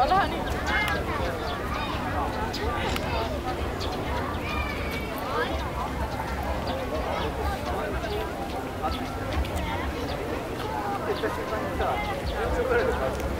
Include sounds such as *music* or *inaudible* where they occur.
맞아 아니 왼쪽을 *laughs*